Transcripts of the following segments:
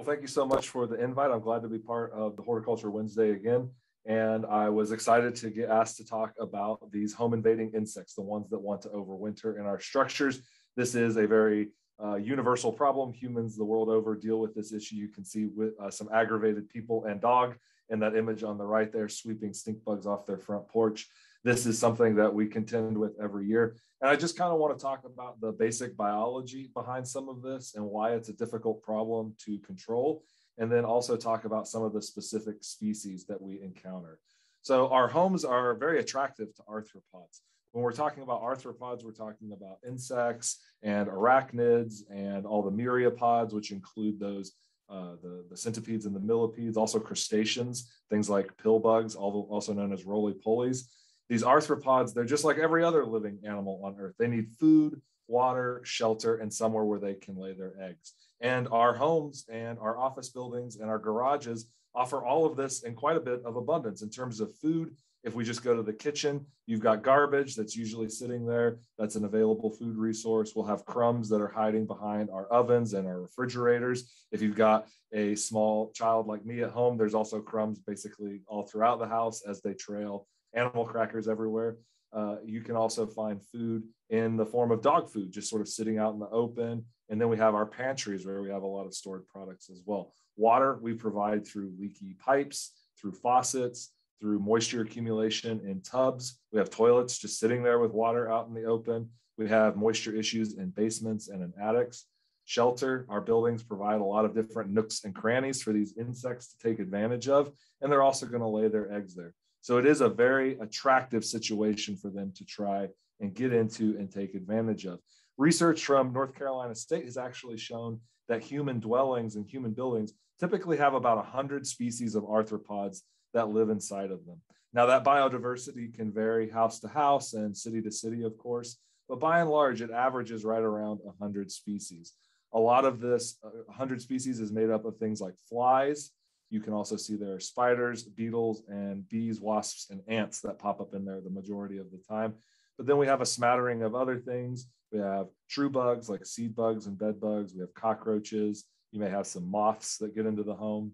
Well, thank you so much for the invite. I'm glad to be part of the Horticulture Wednesday again. And I was excited to get asked to talk about these home invading insects, the ones that want to overwinter in our structures. This is a very uh, universal problem. Humans the world over deal with this issue. You can see with uh, some aggravated people and dog in that image on the right there, sweeping stink bugs off their front porch. This is something that we contend with every year. And I just kind of want to talk about the basic biology behind some of this and why it's a difficult problem to control. And then also talk about some of the specific species that we encounter. So our homes are very attractive to arthropods. When we're talking about arthropods, we're talking about insects and arachnids and all the myriapods, which include those uh, the, the centipedes and the millipedes, also crustaceans, things like pill bugs, also known as roly-polies. These arthropods, they're just like every other living animal on Earth. They need food, water, shelter, and somewhere where they can lay their eggs. And our homes and our office buildings and our garages offer all of this in quite a bit of abundance in terms of food if we just go to the kitchen, you've got garbage that's usually sitting there. That's an available food resource. We'll have crumbs that are hiding behind our ovens and our refrigerators. If you've got a small child like me at home, there's also crumbs basically all throughout the house as they trail animal crackers everywhere. Uh, you can also find food in the form of dog food, just sort of sitting out in the open. And then we have our pantries where we have a lot of stored products as well. Water we provide through leaky pipes, through faucets, through moisture accumulation in tubs. We have toilets just sitting there with water out in the open. We have moisture issues in basements and in attics. Shelter, our buildings provide a lot of different nooks and crannies for these insects to take advantage of, and they're also going to lay their eggs there. So it is a very attractive situation for them to try and get into and take advantage of. Research from North Carolina State has actually shown that human dwellings and human buildings typically have about 100 species of arthropods that live inside of them. Now, that biodiversity can vary house to house and city to city, of course, but by and large, it averages right around 100 species. A lot of this 100 uh, species is made up of things like flies. You can also see there are spiders, beetles, and bees, wasps, and ants that pop up in there the majority of the time. But then we have a smattering of other things. We have true bugs like seed bugs and bed bugs. We have cockroaches. You may have some moths that get into the home.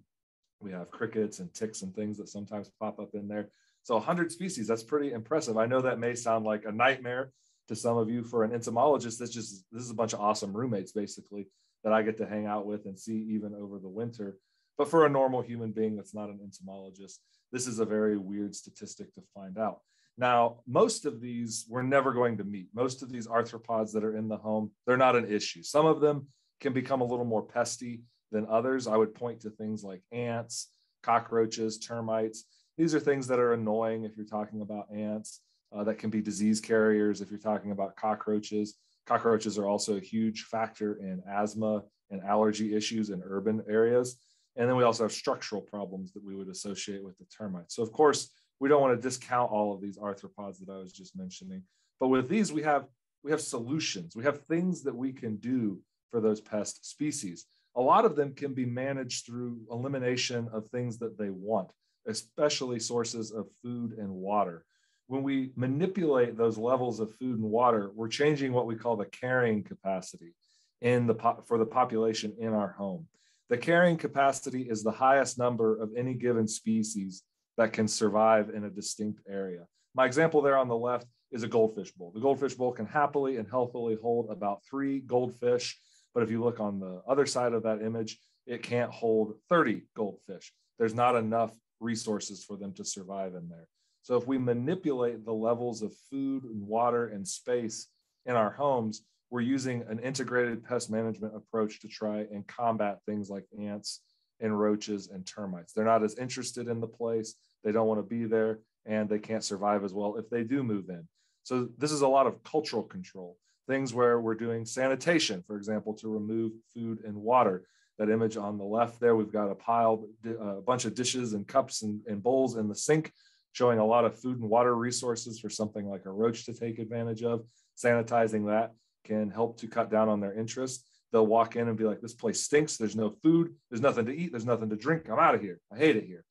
We have crickets and ticks and things that sometimes pop up in there. So 100 species, that's pretty impressive. I know that may sound like a nightmare to some of you for an entomologist. This just this is a bunch of awesome roommates basically that I get to hang out with and see even over the winter. But for a normal human being that's not an entomologist, this is a very weird statistic to find out. Now, most of these we're never going to meet. Most of these arthropods that are in the home, they're not an issue. Some of them can become a little more pesty than others. I would point to things like ants, cockroaches, termites. These are things that are annoying if you're talking about ants, uh, that can be disease carriers if you're talking about cockroaches. Cockroaches are also a huge factor in asthma and allergy issues in urban areas. And then we also have structural problems that we would associate with the termites. So, of course, we don't want to discount all of these arthropods that I was just mentioning. But with these, we have we have solutions. We have things that we can do for those pest species a lot of them can be managed through elimination of things that they want, especially sources of food and water. When we manipulate those levels of food and water, we're changing what we call the carrying capacity in the for the population in our home. The carrying capacity is the highest number of any given species that can survive in a distinct area. My example there on the left is a goldfish bowl. The goldfish bowl can happily and healthily hold about three goldfish but if you look on the other side of that image, it can't hold 30 goldfish. There's not enough resources for them to survive in there. So if we manipulate the levels of food and water and space in our homes, we're using an integrated pest management approach to try and combat things like ants and roaches and termites. They're not as interested in the place, they don't want to be there, and they can't survive as well if they do move in. So this is a lot of cultural control things where we're doing sanitation, for example, to remove food and water. That image on the left there, we've got a pile, a bunch of dishes and cups and, and bowls in the sink, showing a lot of food and water resources for something like a roach to take advantage of. Sanitizing that can help to cut down on their interest. They'll walk in and be like, this place stinks. There's no food. There's nothing to eat. There's nothing to drink. I'm out of here. I hate it here.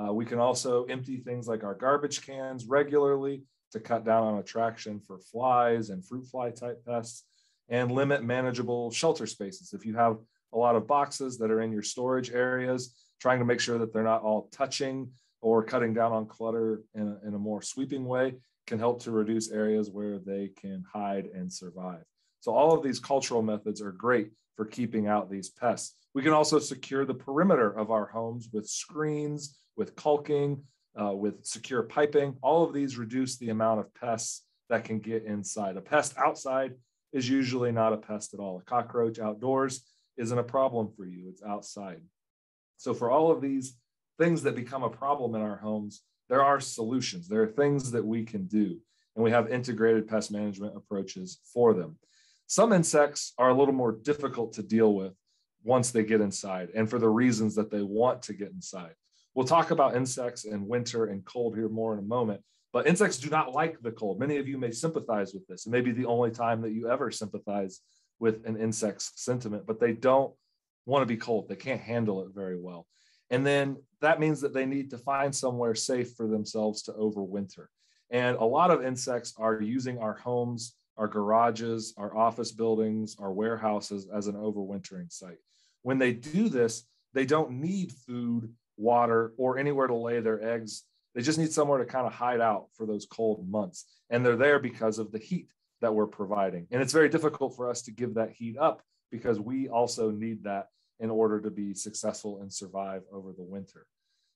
Uh, we can also empty things like our garbage cans regularly to cut down on attraction for flies and fruit fly type pests and limit manageable shelter spaces. If you have a lot of boxes that are in your storage areas, trying to make sure that they're not all touching or cutting down on clutter in a, in a more sweeping way can help to reduce areas where they can hide and survive. So all of these cultural methods are great for keeping out these pests. We can also secure the perimeter of our homes with screens, with caulking, uh, with secure piping. All of these reduce the amount of pests that can get inside. A pest outside is usually not a pest at all. A cockroach outdoors isn't a problem for you, it's outside. So, for all of these things that become a problem in our homes, there are solutions. There are things that we can do, and we have integrated pest management approaches for them. Some insects are a little more difficult to deal with once they get inside and for the reasons that they want to get inside. We'll talk about insects and winter and cold here more in a moment, but insects do not like the cold. Many of you may sympathize with this. It may be the only time that you ever sympathize with an insect's sentiment, but they don't want to be cold. They can't handle it very well. And then that means that they need to find somewhere safe for themselves to overwinter. And a lot of insects are using our homes, our garages, our office buildings, our warehouses as an overwintering site. When they do this, they don't need food, water, or anywhere to lay their eggs they just need somewhere to kind of hide out for those cold months. And they're there because of the heat that we're providing. And it's very difficult for us to give that heat up because we also need that in order to be successful and survive over the winter.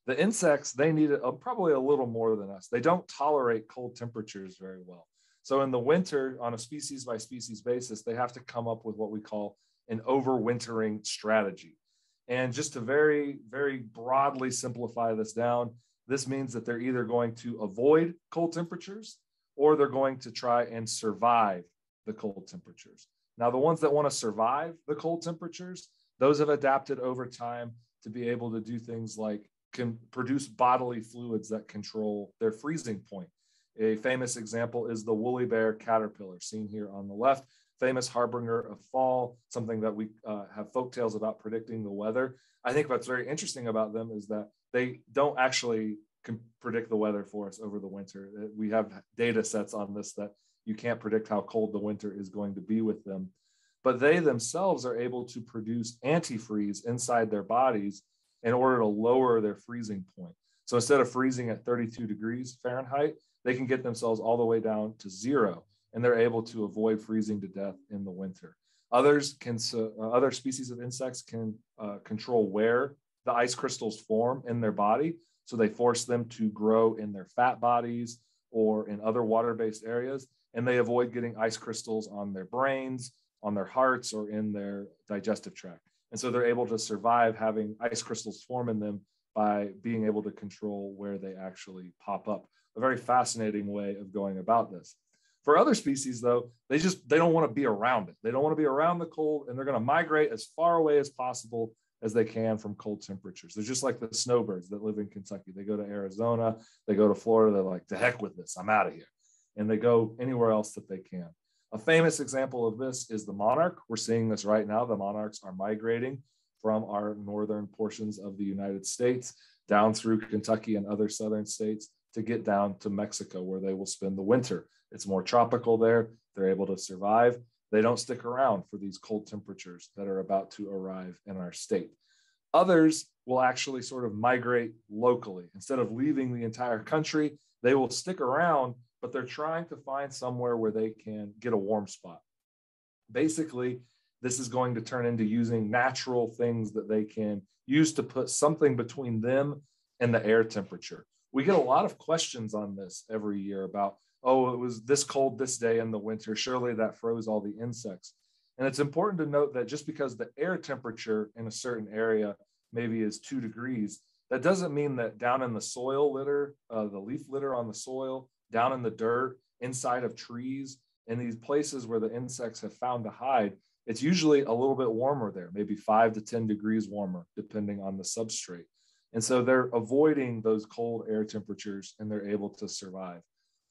The insects, they need it probably a little more than us. They don't tolerate cold temperatures very well. So in the winter, on a species by species basis, they have to come up with what we call an overwintering strategy. And just to very, very broadly simplify this down, this means that they're either going to avoid cold temperatures or they're going to try and survive the cold temperatures. Now, the ones that want to survive the cold temperatures, those have adapted over time to be able to do things like can produce bodily fluids that control their freezing point. A famous example is the woolly bear caterpillar, seen here on the left, famous harbinger of fall, something that we uh, have folk tales about predicting the weather. I think what's very interesting about them is that they don't actually can predict the weather for us over the winter. Uh, we have data sets on this that you can't predict how cold the winter is going to be with them. But they themselves are able to produce antifreeze inside their bodies in order to lower their freezing point. So instead of freezing at 32 degrees Fahrenheit, they can get themselves all the way down to zero and they're able to avoid freezing to death in the winter. Others can, uh, other species of insects can uh, control where the ice crystals form in their body. So they force them to grow in their fat bodies or in other water based areas. And they avoid getting ice crystals on their brains, on their hearts, or in their digestive tract. And so they're able to survive having ice crystals form in them by being able to control where they actually pop up. A very fascinating way of going about this. For other species, though, they just they don't want to be around it. They don't want to be around the cold, and they're going to migrate as far away as possible as they can from cold temperatures. They're just like the snowbirds that live in Kentucky. They go to Arizona, they go to Florida, they're like, to heck with this, I'm out of here. And they go anywhere else that they can. A famous example of this is the monarch. We're seeing this right now. The monarchs are migrating from our northern portions of the United States down through Kentucky and other southern states to get down to Mexico, where they will spend the winter. It's more tropical there. They're able to survive. They don't stick around for these cold temperatures that are about to arrive in our state. Others will actually sort of migrate locally. Instead of leaving the entire country, they will stick around, but they're trying to find somewhere where they can get a warm spot. Basically, this is going to turn into using natural things that they can use to put something between them and the air temperature. We get a lot of questions on this every year about oh, it was this cold this day in the winter. Surely that froze all the insects. And it's important to note that just because the air temperature in a certain area maybe is two degrees, that doesn't mean that down in the soil litter, uh, the leaf litter on the soil, down in the dirt, inside of trees, in these places where the insects have found to hide, it's usually a little bit warmer there, maybe five to 10 degrees warmer, depending on the substrate. And so they're avoiding those cold air temperatures and they're able to survive.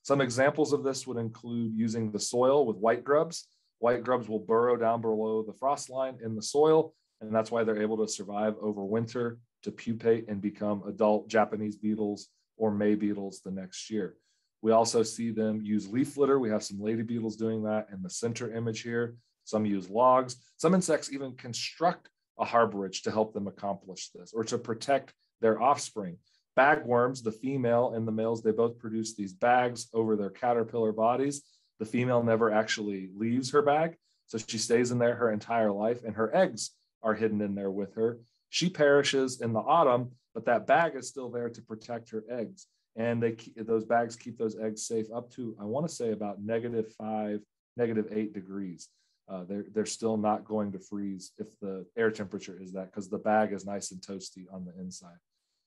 Some examples of this would include using the soil with white grubs. White grubs will burrow down below the frost line in the soil, and that's why they're able to survive over winter to pupate and become adult Japanese beetles or May beetles the next year. We also see them use leaf litter. We have some lady beetles doing that in the center image here. Some use logs. Some insects even construct a harborage to help them accomplish this or to protect their offspring. Bagworms, the female and the males, they both produce these bags over their caterpillar bodies. The female never actually leaves her bag. So she stays in there her entire life, and her eggs are hidden in there with her. She perishes in the autumn, but that bag is still there to protect her eggs. And they those bags keep those eggs safe up to, I want to say, about negative five, negative eight degrees. Uh, they're, they're still not going to freeze if the air temperature is that because the bag is nice and toasty on the inside.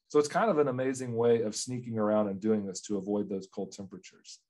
So it's kind of an amazing way of sneaking around and doing this to avoid those cold temperatures.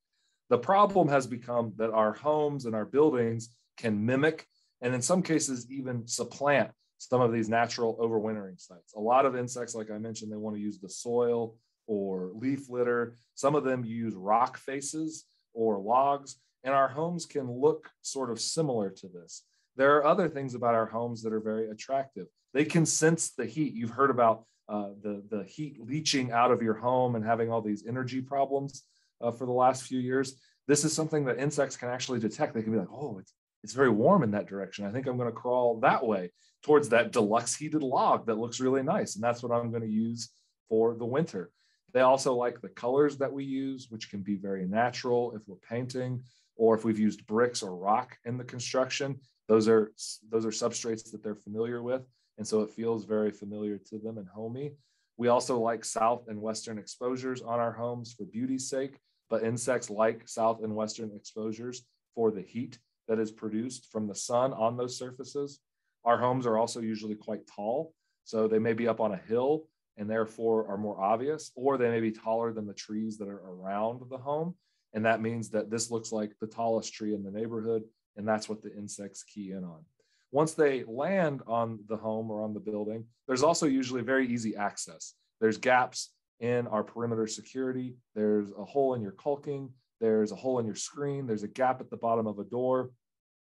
The problem has become that our homes and our buildings can mimic and in some cases even supplant some of these natural overwintering sites. A lot of insects, like I mentioned, they want to use the soil or leaf litter. Some of them use rock faces or logs, and our homes can look sort of similar to this. There are other things about our homes that are very attractive. They can sense the heat. You've heard about uh, the, the heat leaching out of your home and having all these energy problems uh, for the last few years. This is something that insects can actually detect. They can be like, oh, it's, it's very warm in that direction. I think I'm going to crawl that way towards that deluxe heated log that looks really nice. And that's what I'm going to use for the winter. They also like the colors that we use, which can be very natural if we're painting or if we've used bricks or rock in the construction. Those are those are substrates that they're familiar with, and so it feels very familiar to them and homey. We also like south and western exposures on our homes for beauty's sake, but insects like south and western exposures for the heat that is produced from the sun on those surfaces. Our homes are also usually quite tall, so they may be up on a hill and therefore are more obvious, or they may be taller than the trees that are around the home. And that means that this looks like the tallest tree in the neighborhood, and that's what the insects key in on. Once they land on the home or on the building, there's also usually very easy access. There's gaps in our perimeter security, there's a hole in your caulking, there's a hole in your screen, there's a gap at the bottom of a door,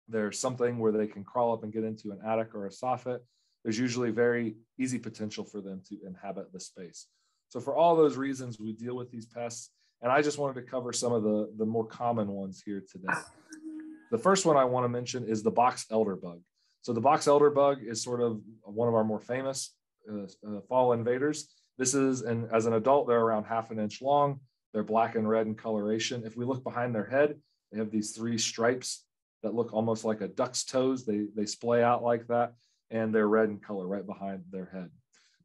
there's something where they can crawl up and get into an attic or a soffit there's usually very easy potential for them to inhabit the space. So for all those reasons, we deal with these pests. And I just wanted to cover some of the, the more common ones here today. The first one I want to mention is the box elder bug. So the box elder bug is sort of one of our more famous uh, uh, fall invaders. This is, and as an adult, they're around half an inch long. They're black and red in coloration. If we look behind their head, they have these three stripes that look almost like a duck's toes. They, they splay out like that and they're red in color right behind their head.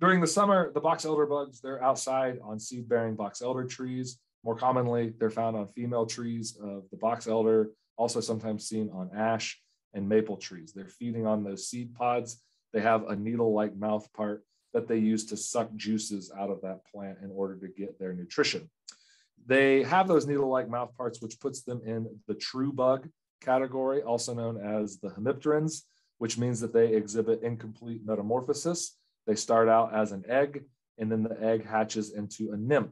During the summer, the box elder bugs, they're outside on seed bearing box elder trees. More commonly, they're found on female trees of the box elder, also sometimes seen on ash and maple trees. They're feeding on those seed pods. They have a needle like mouth part that they use to suck juices out of that plant in order to get their nutrition. They have those needle like mouth parts, which puts them in the true bug category, also known as the hemipterans which means that they exhibit incomplete metamorphosis. They start out as an egg, and then the egg hatches into a nymph.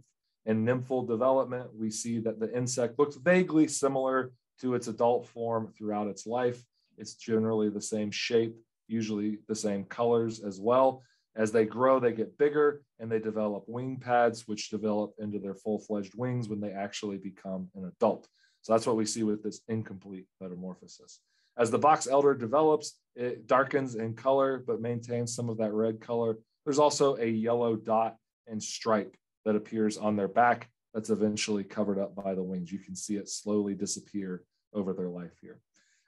In nymphal development, we see that the insect looks vaguely similar to its adult form throughout its life. It's generally the same shape, usually the same colors as well. As they grow, they get bigger and they develop wing pads, which develop into their full fledged wings when they actually become an adult. So that's what we see with this incomplete metamorphosis. As the box elder develops, it darkens in color, but maintains some of that red color. There's also a yellow dot and stripe that appears on their back that's eventually covered up by the wings. You can see it slowly disappear over their life here.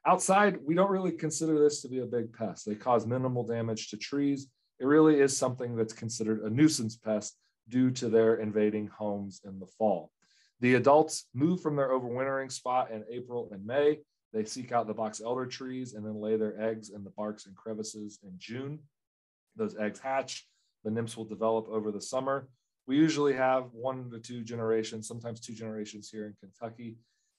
Outside, we don't really consider this to be a big pest. They cause minimal damage to trees. It really is something that's considered a nuisance pest due to their invading homes in the fall. The adults move from their overwintering spot in April and May they seek out the box elder trees and then lay their eggs in the barks and crevices in June. Those eggs hatch. The nymphs will develop over the summer. We usually have one to two generations, sometimes two generations here in Kentucky.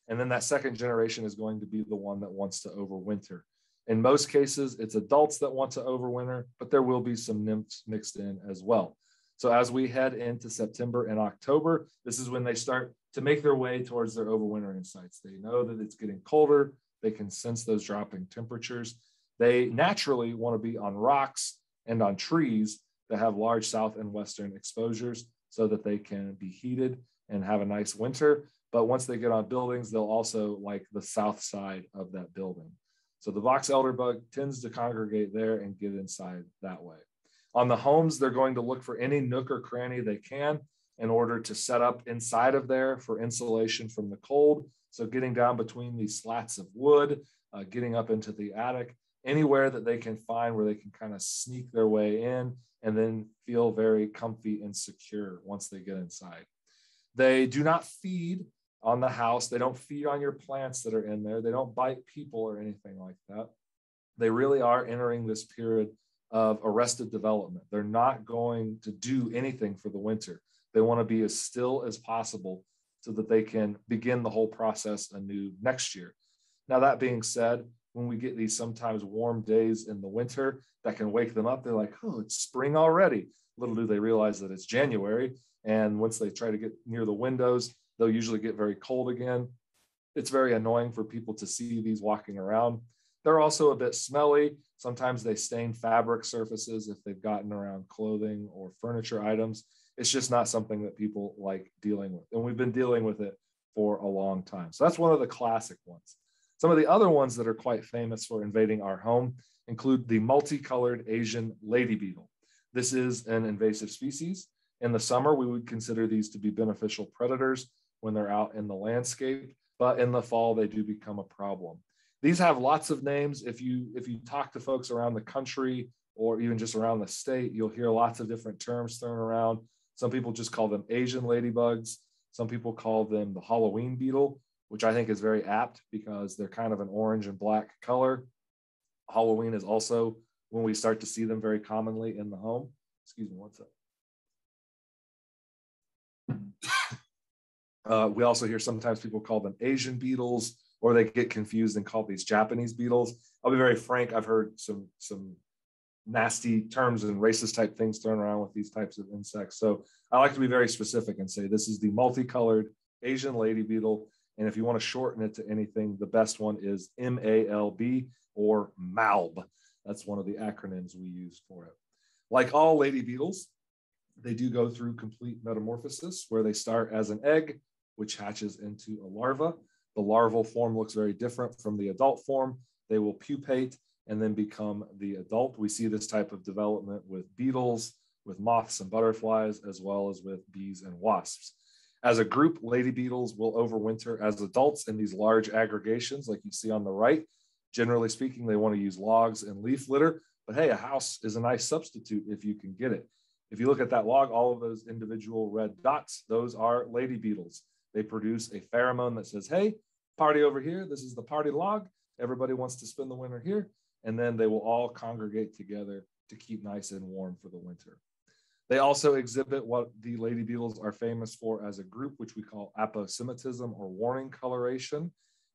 And then that second generation is going to be the one that wants to overwinter. In most cases, it's adults that want to overwinter, but there will be some nymphs mixed in as well. So as we head into September and October, this is when they start to make their way towards their overwintering sites. They know that it's getting colder. They can sense those dropping temperatures. They naturally want to be on rocks and on trees that have large south and western exposures so that they can be heated and have a nice winter. But once they get on buildings, they'll also like the south side of that building. So the box elder bug tends to congregate there and get inside that way. On the homes, they're going to look for any nook or cranny they can in order to set up inside of there for insulation from the cold. So getting down between these slats of wood, uh, getting up into the attic, anywhere that they can find where they can kind of sneak their way in and then feel very comfy and secure once they get inside. They do not feed on the house. They don't feed on your plants that are in there. They don't bite people or anything like that. They really are entering this period of arrested development. They're not going to do anything for the winter. They want to be as still as possible so that they can begin the whole process anew next year. Now, that being said, when we get these sometimes warm days in the winter that can wake them up, they're like, oh, it's spring already. Little do they realize that it's January. And once they try to get near the windows, they'll usually get very cold again. It's very annoying for people to see these walking around. They're also a bit smelly. Sometimes they stain fabric surfaces if they've gotten around clothing or furniture items. It's just not something that people like dealing with. And we've been dealing with it for a long time. So that's one of the classic ones. Some of the other ones that are quite famous for invading our home include the multicolored Asian lady beetle. This is an invasive species. In the summer, we would consider these to be beneficial predators when they're out in the landscape, but in the fall, they do become a problem. These have lots of names. If you if you talk to folks around the country or even just around the state, you'll hear lots of different terms thrown around. Some people just call them Asian ladybugs. Some people call them the Halloween beetle, which I think is very apt because they're kind of an orange and black color. Halloween is also when we start to see them very commonly in the home. Excuse me, what's up? Uh, we also hear sometimes people call them Asian beetles or they get confused and call these Japanese beetles. I'll be very frank. I've heard some some nasty terms and racist type things thrown around with these types of insects. So I like to be very specific and say this is the multicolored Asian lady beetle. And if you want to shorten it to anything, the best one is MALB or MALB. That's one of the acronyms we use for it. Like all lady beetles, they do go through complete metamorphosis where they start as an egg, which hatches into a larva. The larval form looks very different from the adult form. They will pupate and then become the adult. We see this type of development with beetles, with moths and butterflies, as well as with bees and wasps. As a group, lady beetles will overwinter as adults in these large aggregations, like you see on the right. Generally speaking, they want to use logs and leaf litter, but hey, a house is a nice substitute if you can get it. If you look at that log, all of those individual red dots, those are lady beetles. They produce a pheromone that says, hey, party over here. This is the party log. Everybody wants to spend the winter here. And then they will all congregate together to keep nice and warm for the winter. They also exhibit what the lady beetles are famous for as a group, which we call aposematism or warning coloration.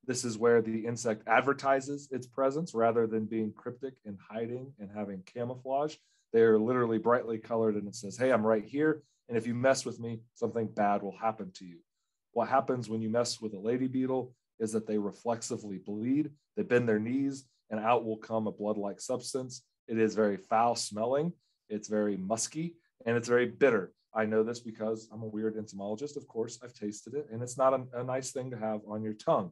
This is where the insect advertises its presence rather than being cryptic and hiding and having camouflage. They're literally brightly colored and it says, Hey, I'm right here. And if you mess with me, something bad will happen to you. What happens when you mess with a lady beetle is that they reflexively bleed, they bend their knees, and out will come a blood like substance. It is very foul smelling, it's very musky, and it's very bitter. I know this because I'm a weird entomologist. Of course, I've tasted it, and it's not a, a nice thing to have on your tongue.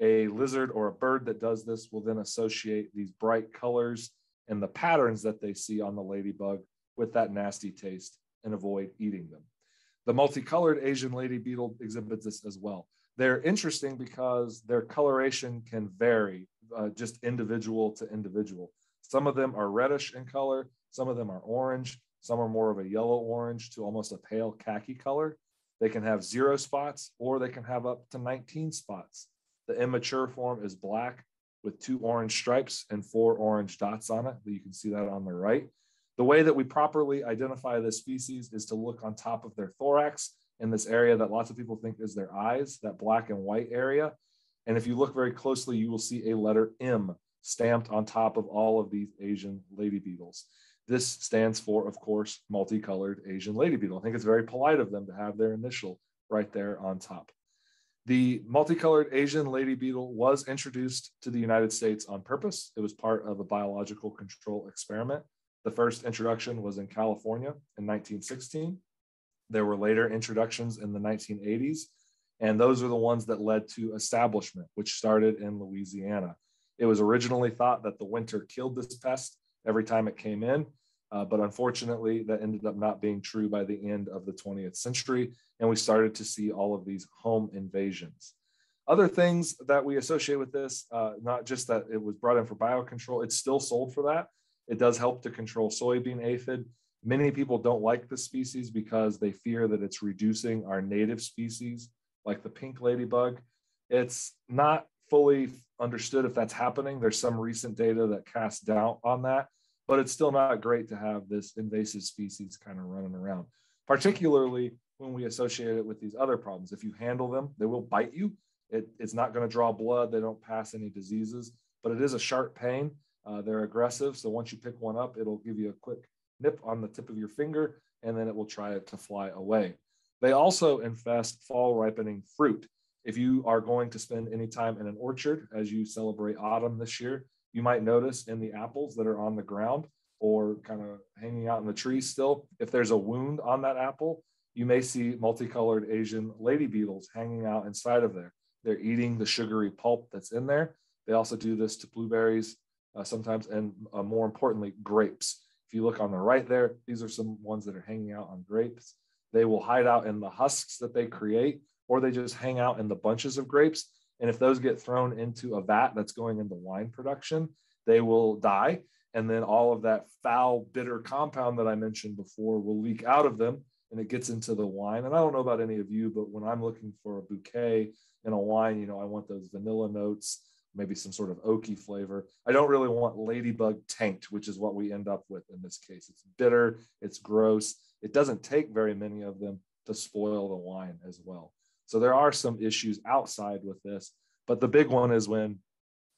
A lizard or a bird that does this will then associate these bright colors and the patterns that they see on the ladybug with that nasty taste and avoid eating them. The multicolored Asian lady beetle exhibits this as well. They're interesting because their coloration can vary uh, just individual to individual. Some of them are reddish in color, some of them are orange, some are more of a yellow orange to almost a pale khaki color. They can have zero spots or they can have up to 19 spots. The immature form is black with two orange stripes and four orange dots on it. You can see that on the right. The way that we properly identify this species is to look on top of their thorax in this area that lots of people think is their eyes, that black and white area. And if you look very closely, you will see a letter M stamped on top of all of these Asian lady beetles. This stands for, of course, multicolored Asian lady beetle. I think it's very polite of them to have their initial right there on top. The multicolored Asian lady beetle was introduced to the United States on purpose. It was part of a biological control experiment. The first introduction was in California in 1916. There were later introductions in the 1980s, and those are the ones that led to establishment, which started in Louisiana. It was originally thought that the winter killed this pest every time it came in, uh, but unfortunately, that ended up not being true by the end of the 20th century, and we started to see all of these home invasions. Other things that we associate with this, uh, not just that it was brought in for biocontrol, it's still sold for that. It does help to control soybean aphid. Many people don't like the species because they fear that it's reducing our native species, like the pink ladybug. It's not fully understood if that's happening. There's some recent data that casts doubt on that, but it's still not great to have this invasive species kind of running around, particularly when we associate it with these other problems. If you handle them, they will bite you. It, it's not going to draw blood. They don't pass any diseases, but it is a sharp pain. Uh, they're aggressive. So once you pick one up, it'll give you a quick nip on the tip of your finger, and then it will try to fly away. They also infest fall ripening fruit. If you are going to spend any time in an orchard as you celebrate autumn this year, you might notice in the apples that are on the ground or kind of hanging out in the trees still, if there's a wound on that apple, you may see multicolored Asian lady beetles hanging out inside of there. They're eating the sugary pulp that's in there. They also do this to blueberries uh, sometimes, and uh, more importantly, grapes. If you look on the right there, these are some ones that are hanging out on grapes. They will hide out in the husks that they create, or they just hang out in the bunches of grapes. And if those get thrown into a vat that's going into wine production, they will die. And then all of that foul, bitter compound that I mentioned before will leak out of them and it gets into the wine. And I don't know about any of you, but when I'm looking for a bouquet in a wine, you know, I want those vanilla notes, maybe some sort of oaky flavor. I don't really want ladybug taint, which is what we end up with in this case. It's bitter, it's gross. It doesn't take very many of them to spoil the wine as well. So there are some issues outside with this, but the big one is when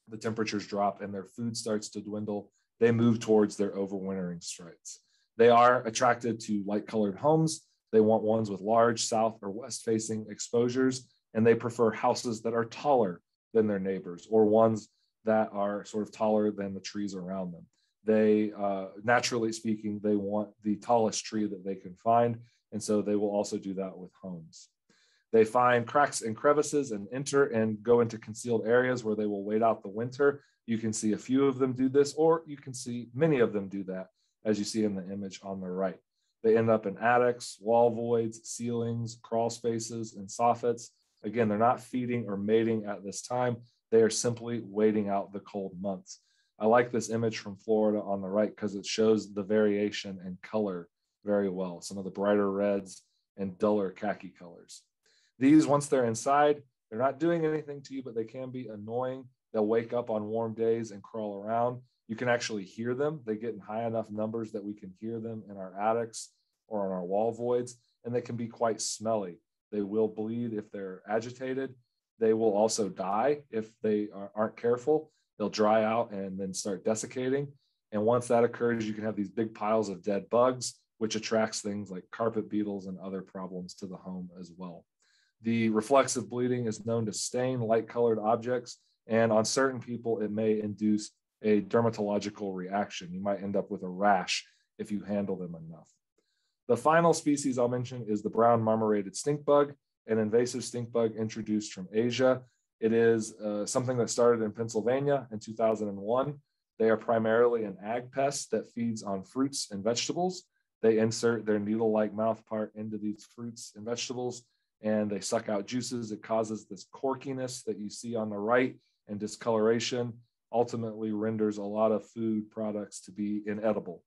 the temperatures drop and their food starts to dwindle, they move towards their overwintering sites. They are attracted to light colored homes. They want ones with large south or west facing exposures, and they prefer houses that are taller than their neighbors or ones that are sort of taller than the trees around them. They, uh, naturally speaking, they want the tallest tree that they can find. And so they will also do that with homes. They find cracks and crevices and enter and go into concealed areas where they will wait out the winter. You can see a few of them do this, or you can see many of them do that, as you see in the image on the right. They end up in attics, wall voids, ceilings, crawl spaces, and soffits. Again, they're not feeding or mating at this time. They are simply waiting out the cold months. I like this image from Florida on the right because it shows the variation in color very well. Some of the brighter reds and duller khaki colors. These, once they're inside, they're not doing anything to you, but they can be annoying. They'll wake up on warm days and crawl around. You can actually hear them. They get in high enough numbers that we can hear them in our attics or on our wall voids, and they can be quite smelly. They will bleed if they're agitated. They will also die if they aren't careful. They'll dry out and then start desiccating. And once that occurs, you can have these big piles of dead bugs, which attracts things like carpet beetles and other problems to the home as well. The reflexive bleeding is known to stain light colored objects, and on certain people, it may induce a dermatological reaction. You might end up with a rash if you handle them enough. The final species I'll mention is the brown marmorated stink bug, an invasive stink bug introduced from Asia. It is uh, something that started in Pennsylvania in 2001. They are primarily an ag pest that feeds on fruits and vegetables. They insert their needle like mouth part into these fruits and vegetables and they suck out juices. It causes this corkiness that you see on the right and discoloration, ultimately renders a lot of food products to be inedible.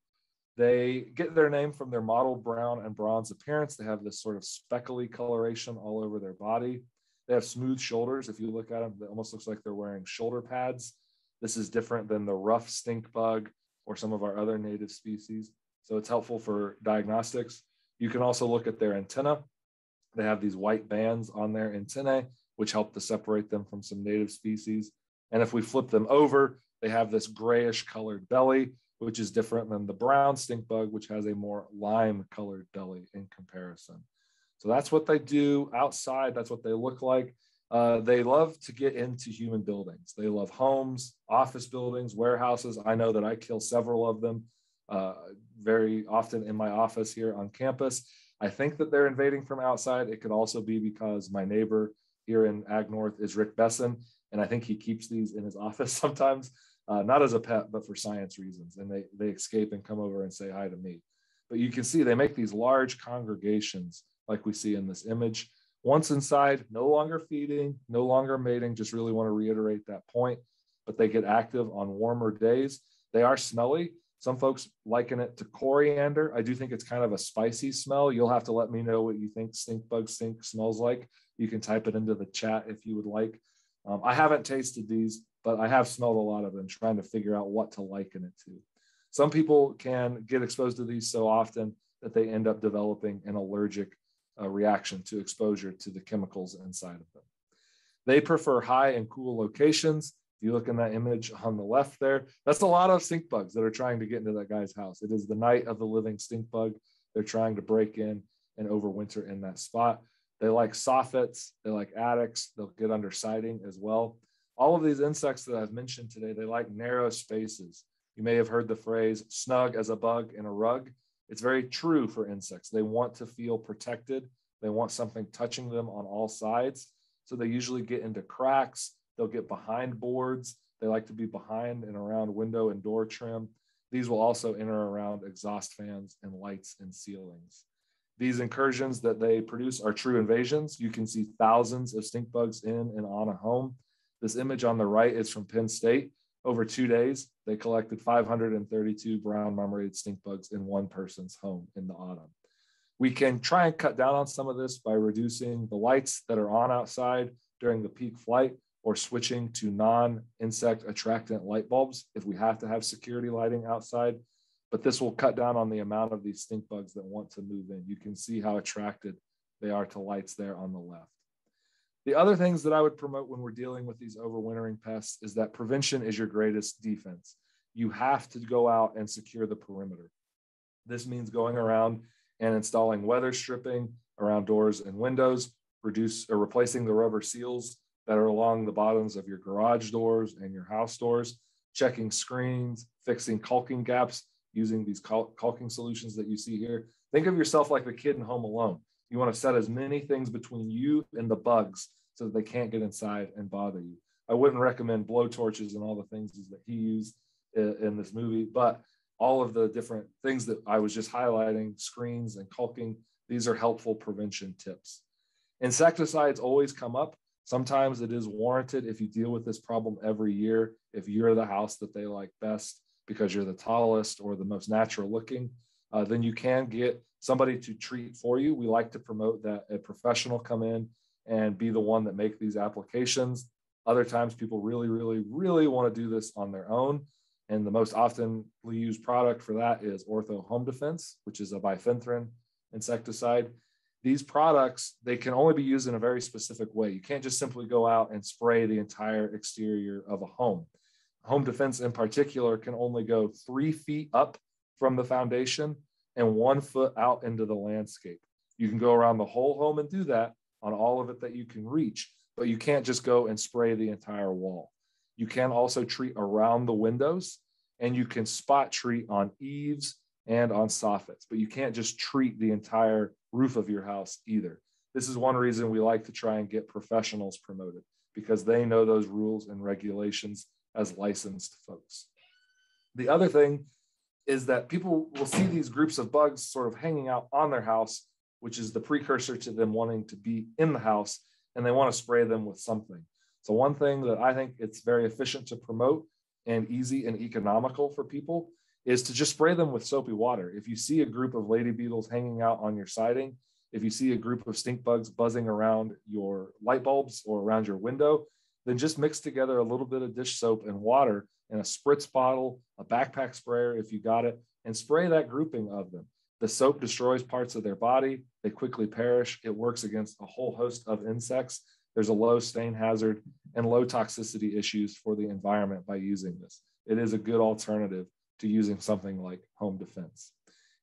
They get their name from their mottled brown and bronze appearance. They have this sort of speckly coloration all over their body. They have smooth shoulders. If you look at them, it almost looks like they're wearing shoulder pads. This is different than the rough stink bug or some of our other native species. So it's helpful for diagnostics. You can also look at their antenna. They have these white bands on their antennae, which help to separate them from some native species. And if we flip them over, they have this grayish colored belly, which is different than the brown stink bug, which has a more lime colored belly in comparison. So that's what they do outside. That's what they look like. Uh, they love to get into human buildings. They love homes, office buildings, warehouses. I know that I kill several of them uh, very often in my office here on campus. I think that they're invading from outside. It could also be because my neighbor here in Ag North is Ric Bessin, And I think he keeps these in his office sometimes, uh, not as a pet, but for science reasons. And they, they escape and come over and say hi to me. But you can see they make these large congregations like we see in this image. Once inside, no longer feeding, no longer mating, just really want to reiterate that point. But they get active on warmer days. They are smelly. Some folks liken it to coriander. I do think it's kind of a spicy smell. You'll have to let me know what you think stink bug stink smells like. You can type it into the chat if you would like. Um, I haven't tasted these, but I have smelled a lot of them, trying to figure out what to liken it to. Some people can get exposed to these so often that they end up developing an allergic uh, reaction to exposure to the chemicals inside of them. They prefer high and cool locations. If you look in that image on the left there, that's a lot of stink bugs that are trying to get into that guy's house. It is the night of the living stink bug. They're trying to break in and overwinter in that spot. They like soffits, they like attics, they'll get under siding as well. All of these insects that I've mentioned today, they like narrow spaces. You may have heard the phrase snug as a bug in a rug. It's very true for insects. They want to feel protected. They want something touching them on all sides. So they usually get into cracks. They'll get behind boards. They like to be behind and around window and door trim. These will also enter around exhaust fans and lights and ceilings. These incursions that they produce are true invasions. You can see thousands of stink bugs in and on a home. This image on the right is from Penn State. Over two days, they collected 532 brown marmorated stink bugs in one person's home in the autumn. We can try and cut down on some of this by reducing the lights that are on outside during the peak flight or switching to non-insect attractant light bulbs if we have to have security lighting outside. But this will cut down on the amount of these stink bugs that want to move in. You can see how attracted they are to lights there on the left. The other things that I would promote when we're dealing with these overwintering pests is that prevention is your greatest defense. You have to go out and secure the perimeter. This means going around and installing weather stripping around doors and windows, reduce or replacing the rubber seals that are along the bottoms of your garage doors and your house doors, checking screens, fixing caulking gaps using these caulking solutions that you see here. Think of yourself like the kid in Home Alone. You want to set as many things between you and the bugs so that they can't get inside and bother you. I wouldn't recommend blow torches and all the things that he used in this movie, but all of the different things that I was just highlighting, screens and caulking, these are helpful prevention tips. Insecticides always come up. Sometimes it is warranted if you deal with this problem every year, if you're the house that they like best because you're the tallest or the most natural looking, uh, then you can get somebody to treat for you. We like to promote that a professional come in and be the one that make these applications. Other times people really, really, really want to do this on their own. And the most often used product for that is Ortho Home Defense, which is a bifenthrin insecticide. These products, they can only be used in a very specific way. You can't just simply go out and spray the entire exterior of a home. Home defense in particular can only go three feet up from the foundation and one foot out into the landscape. You can go around the whole home and do that on all of it that you can reach, but you can't just go and spray the entire wall. You can also treat around the windows and you can spot treat on eaves and on soffits, but you can't just treat the entire roof of your house either. This is one reason we like to try and get professionals promoted because they know those rules and regulations as licensed folks. The other thing is that people will see these groups of bugs sort of hanging out on their house, which is the precursor to them wanting to be in the house, and they want to spray them with something. So one thing that I think it's very efficient to promote and easy and economical for people is to just spray them with soapy water. If you see a group of lady beetles hanging out on your siding, if you see a group of stink bugs buzzing around your light bulbs or around your window, then just mix together a little bit of dish soap and water in a spritz bottle, a backpack sprayer if you got it, and spray that grouping of them. The soap destroys parts of their body, they quickly perish. It works against a whole host of insects there's a low stain hazard and low toxicity issues for the environment by using this. It is a good alternative to using something like home defense.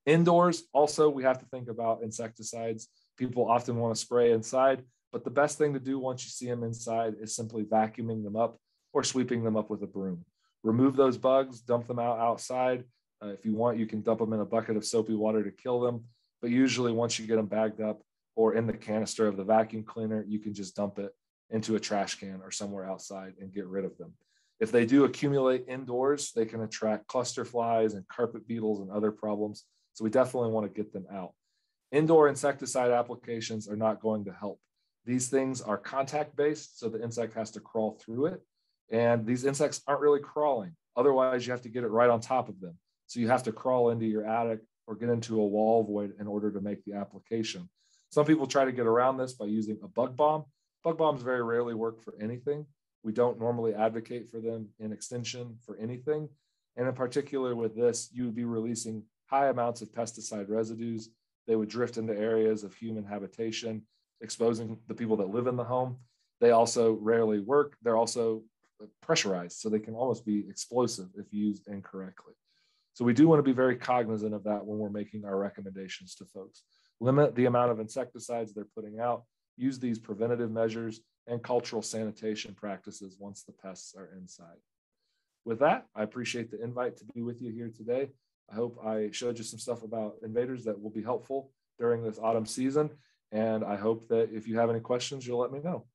Indoors, also, we have to think about insecticides. People often want to spray inside, but the best thing to do once you see them inside is simply vacuuming them up or sweeping them up with a broom. Remove those bugs, dump them out outside. Uh, if you want, you can dump them in a bucket of soapy water to kill them. But usually, once you get them bagged up, or in the canister of the vacuum cleaner, you can just dump it into a trash can or somewhere outside and get rid of them. If they do accumulate indoors, they can attract cluster flies and carpet beetles and other problems. So we definitely want to get them out. Indoor insecticide applications are not going to help. These things are contact based, so the insect has to crawl through it. And these insects aren't really crawling. Otherwise, you have to get it right on top of them. So you have to crawl into your attic or get into a wall void in order to make the application. Some people try to get around this by using a bug bomb. Bug bombs very rarely work for anything. We don't normally advocate for them in extension for anything. And in particular with this, you would be releasing high amounts of pesticide residues. They would drift into areas of human habitation, exposing the people that live in the home. They also rarely work. They're also pressurized, so they can almost be explosive if used incorrectly. So we do want to be very cognizant of that when we're making our recommendations to folks. Limit the amount of insecticides they're putting out, use these preventative measures and cultural sanitation practices once the pests are inside. With that, I appreciate the invite to be with you here today. I hope I showed you some stuff about invaders that will be helpful during this autumn season. And I hope that if you have any questions, you'll let me know.